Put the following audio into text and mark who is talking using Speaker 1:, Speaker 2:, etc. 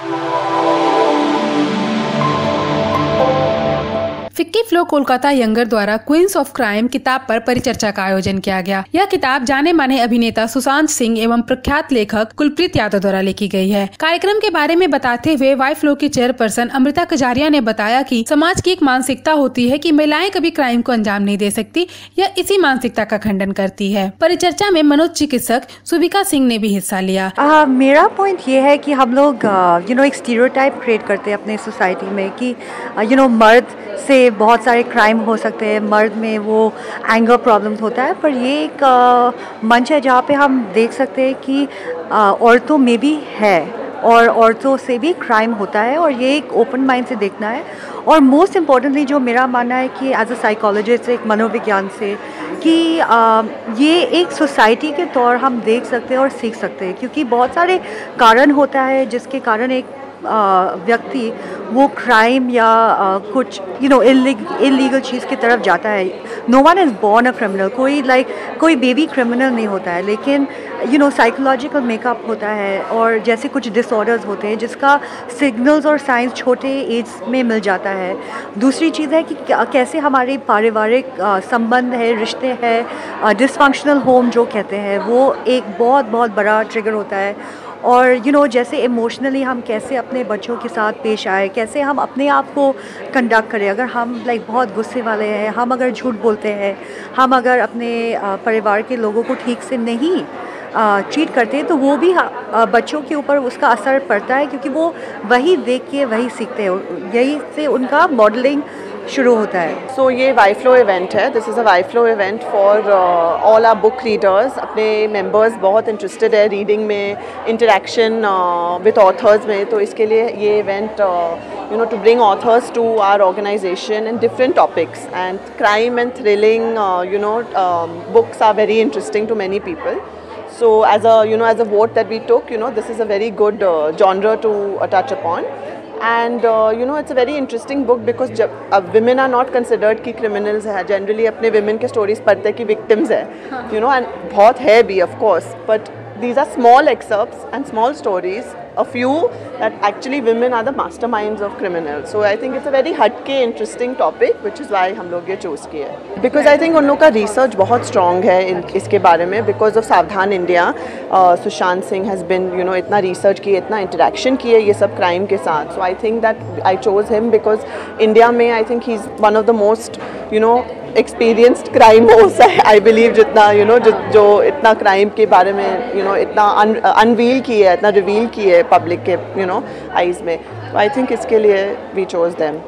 Speaker 1: Thank you. FICCI FLO Kolkata younger द्वारा queens of crime किताब पर परिचर्चा का आयोजन किया गया। यह किताब जाने माने अभिनेता सुशांत सिंह एवं प्रख्यात लेखक कुलप्रीत यादव द्वारा लिखी गई है। कार्यक्रम के बारे में बताते हुए वाई फ्लो की चेयरपर्सन अमृता कजारिया ने बताया की समाज की एक मानसिकता होती है की महिलाएँ कभी क्राइम को अंजाम नहीं दे सकती यह इसी मानसिकता का खंडन करती है। परिचर्चा में मनोज चिकित्सक सुविका सिंह ने भी हिस्सा लिया।
Speaker 2: मेरा पॉइंट ये है कि हम लोग यू नो एक स्टीरियोटाइप क्रिएट करते हैं अपने सोसाइटी में कि यू नो मर्द से बहुत सारे क्राइम हो सकते हैं, मर्द में वो एंगर प्रॉब्लम्स होता है, पर ये एक मंच है जहाँ पे हम देख सकते हैं कि औरतों में भी है और औरतों से भी क्राइम होता है और ये एक ओपन माइंड से देखना है। और मोस्ट इम्पॉर्टेंटली जो मेरा मानना है कि एज अ साइकोलॉजिस्ट एक मनोविज्ञान से कि ये एक सोसाइटी के तौर हम देख सकते हैं और सीख सकते हैं, क्योंकि बहुत सारे कारण होता है जिसके कारण एक व्यक्ति वो क्राइम या कुछ यू नो इलीगल चीज़ की तरफ़ जाता है। No one is born a criminal कोई लाइक like, कोई बेबी क्रिमिनल नहीं होता है लेकिन यू नो साइकोलॉजिकल मेकअप होता है और जैसे कुछ डिसऑर्डर्स होते हैं जिसका सिग्नल्स और साइंस छोटे एज में मिल जाता है। दूसरी चीज़ है कि कैसे हमारे पारिवारिक संबंध है रिश्ते हैं डिसफंक्शनल होम जो कहते हैं वो एक बहुत बहुत बड़ा ट्रिगर होता है। और यू you नो know, जैसे इमोशनली हम कैसे अपने बच्चों के साथ पेश आए कैसे हम अपने आप को कंडक्ट करें। अगर हम लाइक like, बहुत गुस्से वाले हैं हम अगर झूठ बोलते हैं हम अगर अपने परिवार के लोगों को ठीक से नहीं ट्रीट करते हैं तो वो भी बच्चों के ऊपर उसका असर पड़ता है क्योंकि वो वही देख के वही सीखते हैं। यही से उनका मॉडलिंग शुरू होता है।
Speaker 3: सो so, ये वाई फ्लो इवेंट है। This is a Y FLO event for all our book readers अपने मेंबर्स बहुत इंटरेस्टेड है रीडिंग में इंटरेक्शन विथ ऑथर्स में। तो इसके लिए ये event you know to bring authors to our organisation in different topics and crime and thrilling you know books are very interesting to many people so as a you know as a vote that we took you know this is a very good uh, genre to uh, touch upon. and you know it's a very interesting book because जब अब women are not considered कि criminals है generally अपने women के stories पढ़ते हैं कि victims है यू नो एंड बहुत है भी of course but these are small excerpts and small stories a few that actually women are the masterminds of criminals so i think it's a very hatke interesting topic which is why हम लोग ये choose किए because I think उन लोग research बहुत strong है इन इसके बारे में because of Savdhaan India Sushant Singh has been you know इतना research किए इतना interaction किए ये सब crime के साथ so I think that I chose him because India में I think he's one of the most you know experienced crime हो है आई बिलीव जितना यू you नो know, जो जो इतना क्राइम के बारे में यू you नो know, इतना अनवील की है इतना रिवील की है पब्लिक के यू नो आइज़ में। आई थिंक इसके लिए वी चोज दैम